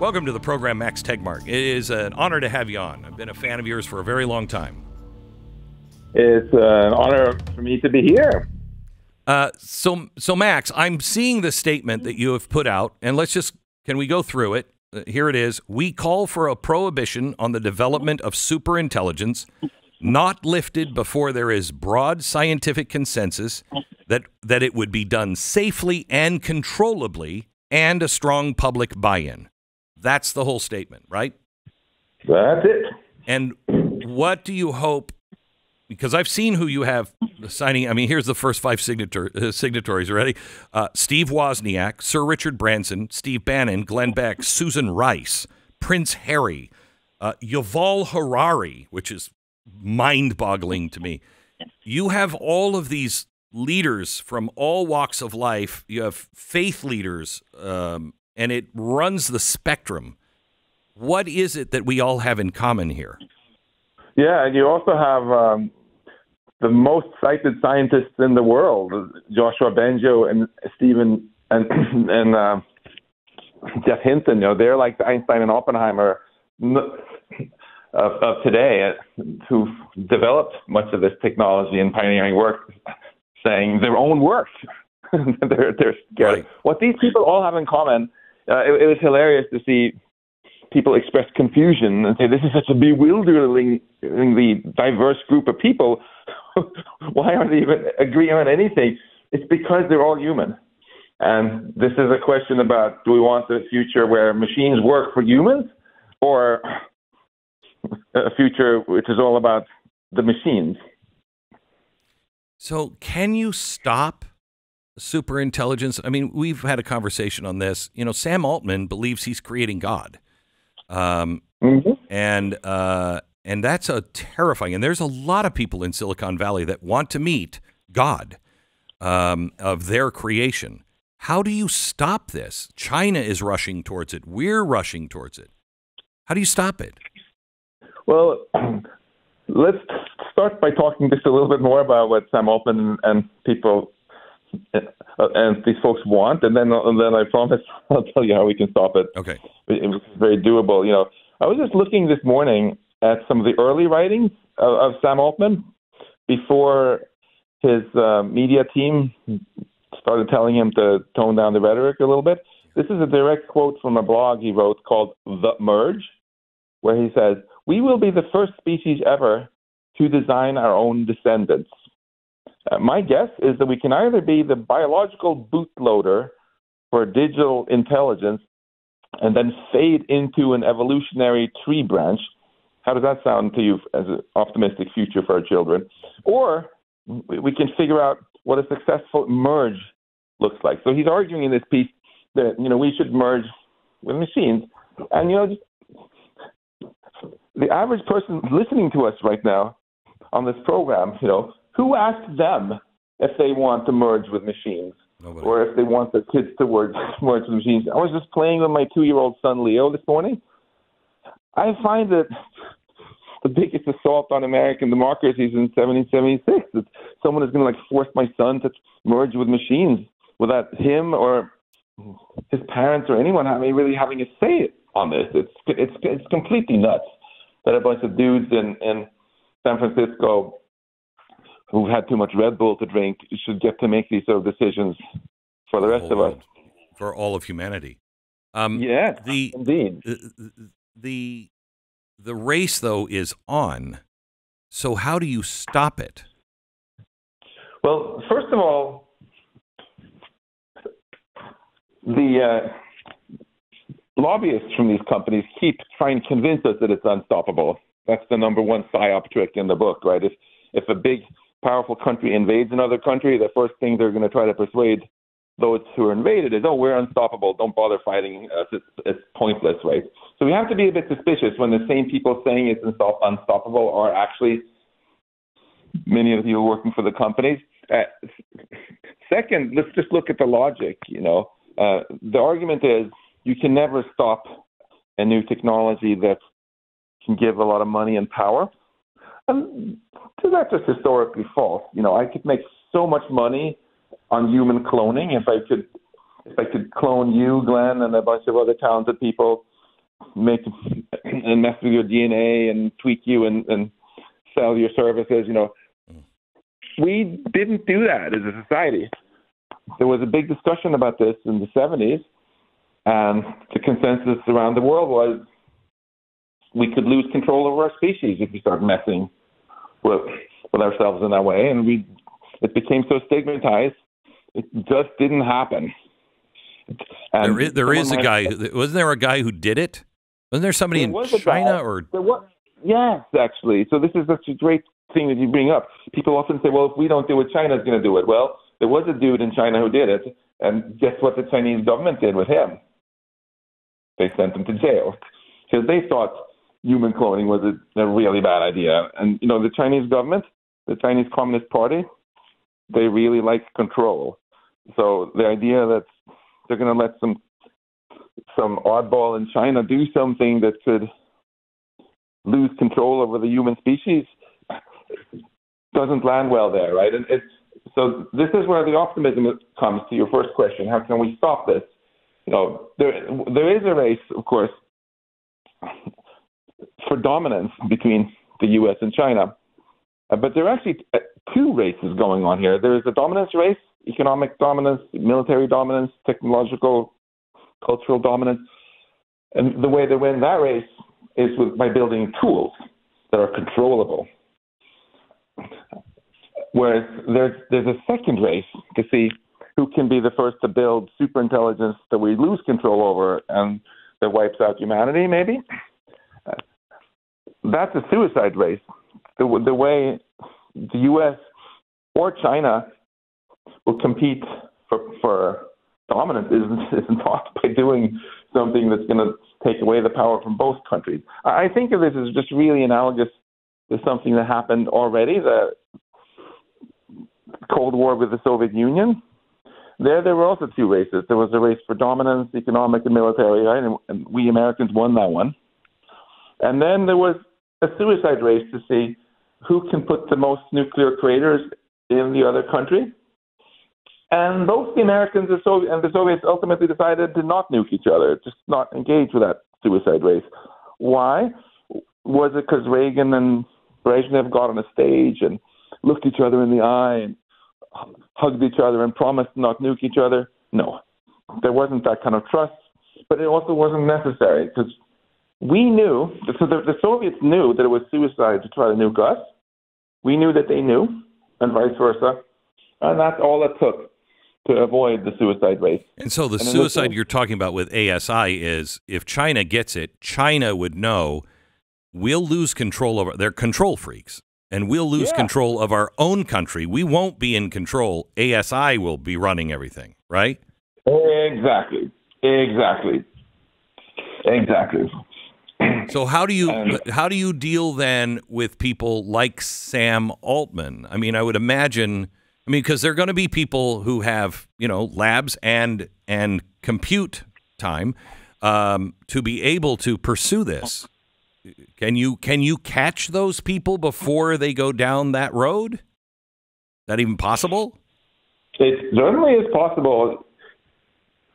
Welcome to the program, Max Tegmark. It is an honor to have you on. I've been a fan of yours for a very long time. It's uh, an honor for me to be here. Uh, so, so Max, I'm seeing the statement that you have put out, and let's just can we go through it? Uh, here it is. We call for a prohibition on the development of superintelligence, not lifted before there is broad scientific consensus that that it would be done safely and controllably, and a strong public buy-in. That's the whole statement, right? That's it. And what do you hope? Because I've seen who you have signing. I mean, here's the first five uh, signatories. Ready? Uh, Steve Wozniak, Sir Richard Branson, Steve Bannon, Glenn Beck, Susan Rice, Prince Harry, uh, Yuval Harari, which is mind-boggling to me. You have all of these leaders from all walks of life. You have faith leaders, um, and it runs the spectrum. What is it that we all have in common here? Yeah, and you also have um, the most cited scientists in the world, Yoshua Bengio and Stephen and and uh, Geoff Hinton. You know, they're like the Einstein and Oppenheimer of, of today, uh, who developed much of this technology and pioneering work, saying their own work. they're they're scared. Right. What these people all have in common uh, it, it was hilarious to see people express confusion and say this is such a bewilderingly diverse group of people. Why aren't they even agreeing on anything? It's because they're all human. And this is a question about do we want a future where machines work for humans or a future which is all about the machines? So, can you stop super intelligence? I mean, we've had a conversation on this. You know, Sam Altman believes he's creating God, um, Mm-hmm. and uh, and that's a terrifying. And there's a lot of people in Silicon Valley that want to meet God um, of their creation. How do you stop this? China is rushing towards it. We're rushing towards it. How do you stop it? Well, let's start by talking just a little bit more about what Sam Altman and people and these folks want, and then and then I promise I'll tell you how we can stop it. Okay. It was very doable. You know, I was just looking this morning at some of the early writings of, of Sam Altman before his uh, media team started telling him to tone down the rhetoric a little bit. This is a direct quote from a blog he wrote called The Merge, where he says, We will be the first species ever to design our own descendants. Uh, my guess is that we can either be the biological bootloader for digital intelligence and then fade into an evolutionary tree branch. How does that sound to you as an optimistic future for our children? Or we can figure out what a successful merge looks like. So he's arguing in this piece that you know we should merge with machines, and you know the average person listening to us right now on this program, you know, who asked them if they want to merge with machines? Nobody. or if they want their kids to work merge with machines. I was just playing with my two-year-old son Leo this morning. I find that the biggest assault on American democracy is in 1776. That someone is going to like force my son to merge with machines without him or his parents or anyone having really having a say on this. It's it's it's completely nuts that a bunch of dudes in in San Francisco who've had too much Red Bull to drink should get to make these sort of decisions for the rest of us. for all of humanity. Um, Yeah, the indeed. the the the race though is on. So how do you stop it? Well, first of all, the uh, lobbyists from these companies keep trying to convince us that it's unstoppable. That's the number one psyop trick in the book, right? If if a big, powerful country invades another country, the first thing they're going to try to persuade those who are invaded is, oh, we're unstoppable. Don't bother fighting us. It's, it's pointless, right? So we have to be a bit suspicious when the same people saying it's unstop- unstoppable are actually many of you working for the companies. Uh, second, let's just look at the logic. You know, uh, the argument is you can never stop a new technology that can give a lot of money and power. And that's just historically false. You know, I could make so much money on human cloning if I could if I could clone you, Glenn, and a bunch of other talented people make and mess with your DNA and tweak you and, and sell your services. You know, we didn't do that as a society. There was a big discussion about this in the 70s, and the consensus around the world was we could lose control over our species if we start messing with, with ourselves in that way. And we, it became so stigmatized, it just didn't happen. And there is, there is a guy. Wasn't there a guy who did it? Wasn't there somebody there in China guy, or? There was, yes, actually. So this is such a great thing that you bring up. People often say, "Well, if we don't do it, China's going to do it." Well, there was a dude in China who did it, and guess what the Chinese government did with him? They sent him to jail because they thought human cloning was a, a really bad idea. And you know, the Chinese government, the Chinese Communist Party, they really like control. So the idea that they're going to let some some oddball in China do something that could lose control over the human species doesn't land well there, right? And it's so this is where the optimism comes to your first question: How can we stop this? You know, there there is a race, of course, for dominance between the U.S. and China, uh, but there are actually uh, two races going on here. There is a dominance race, economic dominance, military dominance, technological, cultural dominance, and the way they win that race is with, by building tools that are controllable. Whereas there's there's a second race to see who can be the first to build super intelligence that we lose control over and that wipes out humanity, maybe. That's a suicide race. The, the way the U.S. or China will compete for, for dominance isn't, isn't taught by doing something that's going to take away the power from both countries. I think of this as just really analogous to something that happened already, the Cold War with the Soviet Union. There, there were also two races. There was a race for dominance, economic and military, right? And, and we Americans won that one. And then there was a suicide race to see who can put the most nuclear craters in the other country. And both the Americans and, the Soviets ultimately decided to not nuke each other, just not engage with that suicide race. Why? Was it because Reagan and Brezhnev got on a stage and looked each other in the eye and hugged each other and promised not nuke each other? No. There wasn't that kind of trust, but it also wasn't necessary because we knew, so the, the Soviets knew that it was suicide to try to nuke us. We knew that they knew, and vice versa. And that's all it took to avoid the suicide rate. And so the and suicide you're talking about with ASI is if China gets it, China would know we'll lose control over they're control freaks and we'll lose yeah. control of our own country. We won't be in control. ASI will be running everything, right? Exactly. Exactly. Exactly. So how do you how do you deal then with people like Sam Altman? I mean, I would imagine I mean, because there are going to be people who have you know labs and and compute time um, to be able to pursue this. Can you can you catch those people before they go down that road? Is that even possible? It certainly is possible.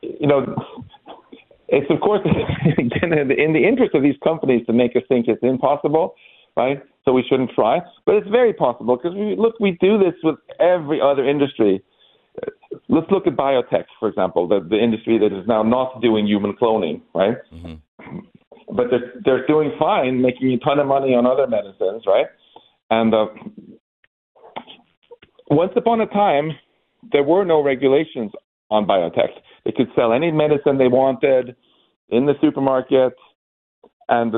You know, it's of course in the interest of these companies to make us think it's impossible, right? so we shouldn't try. But it's very possible because we look, we do this with every other industry. Let's look at biotech, for example, the, the industry that is now not doing human cloning, right? Mm-hmm. But they're, they're doing fine, making a ton of money on other medicines, right? And uh, once upon a time, there were no regulations on biotech. They could sell any medicine they wanted in the supermarket, and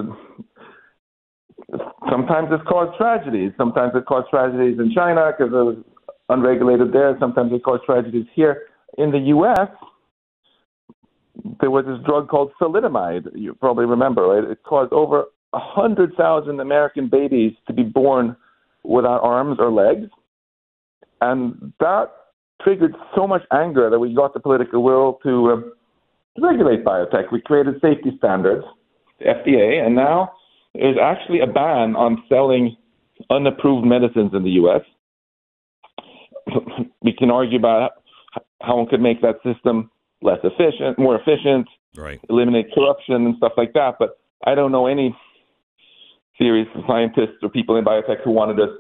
sometimes it's caused tragedies. Sometimes it caused tragedies in China because it was unregulated there. Sometimes it caused tragedies here. In the U.S., there was this drug called thalidomide. You probably remember, right? It caused over a hundred thousand American babies to be born without arms or legs, and that triggered so much anger that we got the political will to uh, regulate biotech. We created safety standards, the FDA, and now is actually a ban on selling unapproved medicines in the U.S. we can argue about how one could make that system less efficient, more efficient, right. eliminate corruption and stuff like that. But I don't know any serious scientists or people in biotech who wanted to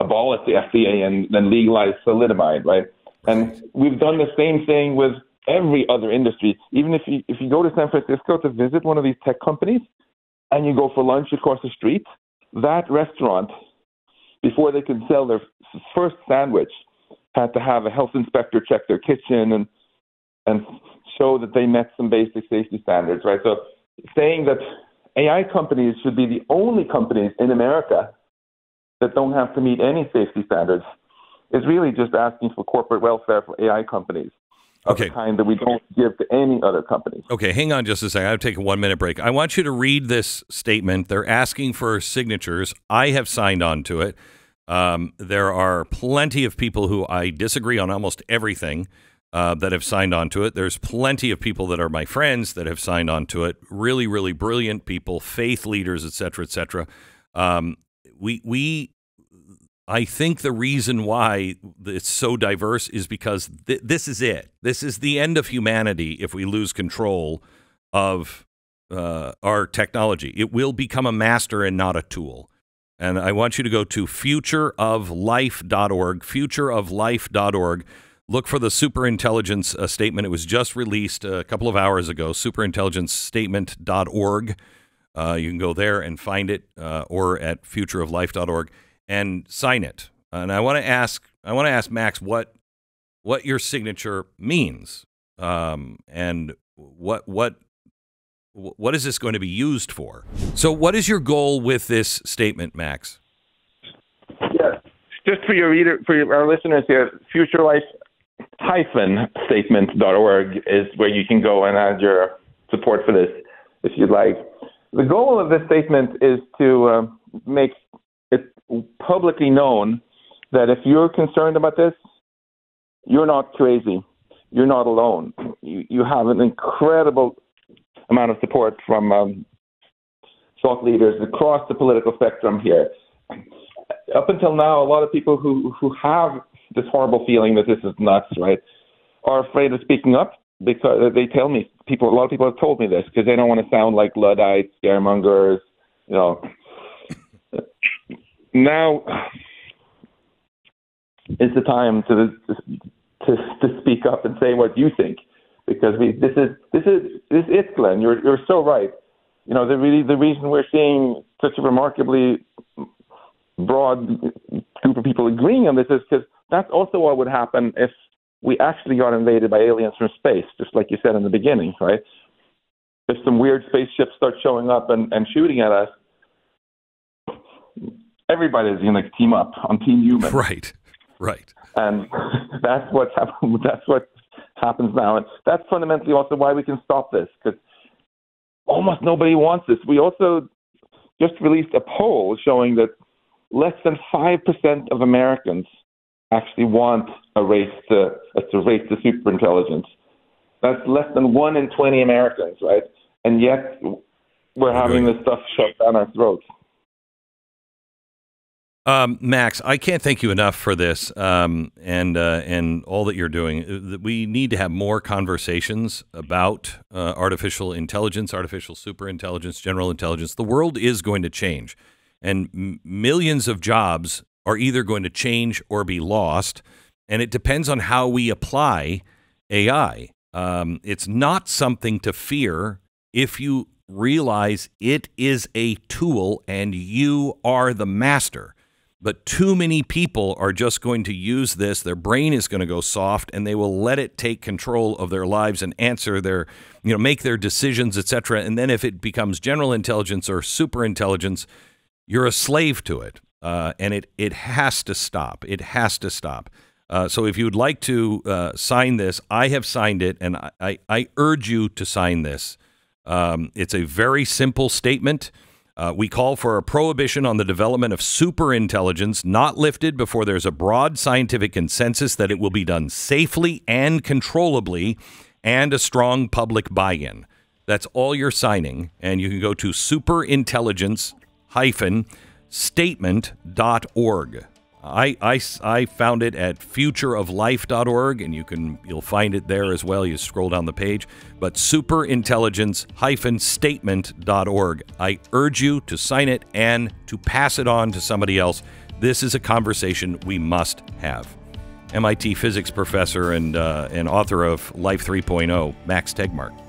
abolish the FDA and then legalize thalidomide, right? And we've done the same thing with every other industry. Even if you if you go to San Francisco to visit one of these tech companies, and you go for lunch across the street, that restaurant, before they could sell their first sandwich, had to have a health inspector check their kitchen and and show that they met some basic safety standards, right? So saying that AI companies should be the only companies in America that don't have to meet any safety standards is really just asking for corporate welfare for AI companies. Of Okay. the kind that we don't give to any other companies. Okay, hang on just a second. I have to take a one minute break. I want you to read this statement. They're asking for signatures. I have signed on to it. Um, there are plenty of people who I disagree on almost everything uh, that have signed on to it. There's plenty of people that are my friends that have signed on to it. Really, really brilliant people, faith leaders, et cetera, et cetera. Um, we we I think the reason why it's so diverse is because th- this is it. This is the end of humanity if we lose control of uh, our technology. It will become a master and not a tool. And I want you to go to futureoflife.org, futureoflife.org. Look for the superintelligence uh, statement. It was just released a couple of hours ago, superintelligencestatement.org. Uh, you can go there and find it, uh, or at futureoflife.org and sign it. And I want to ask, I want to ask Max what what your signature means, um, and what what what is this going to be used for? So, what is your goal with this statement, Max? Yes. Just for your reader, for your, our listeners here, futurelife-statement.org is where you can go and add your support for this if you'd like. The goal of this statement is to uh, make it publicly known that if you're concerned about this, you're not crazy. You're not alone. You, you have an incredible amount of support from um, thought leaders across the political spectrum here up until now, a lot of people who who have this horrible feeling that this is nuts, right, are afraid of speaking up because they tell me people. A lot of people have told me this because they don't want to sound like luddites, scaremongers, you know. Now is the time to to to speak up and say what you think because we this is this is this is Glenn. You're you're so right. You know the really the reason we're seeing such a remarkably broad group of people agreeing on this is because that's also what would happen if we actually got invaded by aliens from space, just like you said in the beginning, right? If some weird spaceships start showing up and, and shooting at us, everybody's going to team up on Team Human, Right, right. and that's what's happened. That's what happens now, and that's fundamentally also why we can stop this because almost nobody wants this. We also just released a poll showing that less than 5% of Americans actually want a race to, a race to superintelligence. That's less than 1 in 20 Americans, right? And yet we're having this stuff shoved down our throats. Um, Max, I can't thank you enough for this um, and uh, and all that you're doing. Uh, We need to have more conversations about uh, artificial intelligence, artificial superintelligence, general intelligence. The world is going to change, and m- millions of jobs are either going to change or be lost, and it depends on how we apply AI. Um, it's not something to fear if you realize it is a tool and you are the master. But too many people are just going to use this. Their brain is going to go soft, and they will let it take control of their lives and answer their, you know, make their decisions, etc. And then if it becomes general intelligence or super intelligence, you're a slave to it, uh, and it it has to stop. It has to stop. Uh, so if you would like to uh, sign this, I have signed it, and I, I, I urge you to sign this. Um, it's a very simple statement. Uh, we call for a prohibition on the development of superintelligence not lifted before there's a broad scientific consensus that it will be done safely and controllably and a strong public buy in. That's all you're signing. And you can go to superintelligence statement.org. I, I, I found it at futureoflife.org, and you can you'll find it there as well. You scroll down the page. But superintelligence-statement.org. I urge you to sign it and to pass it on to somebody else. This is a conversation we must have. MIT physics professor and uh, and author of Life 3.0, Max Tegmark.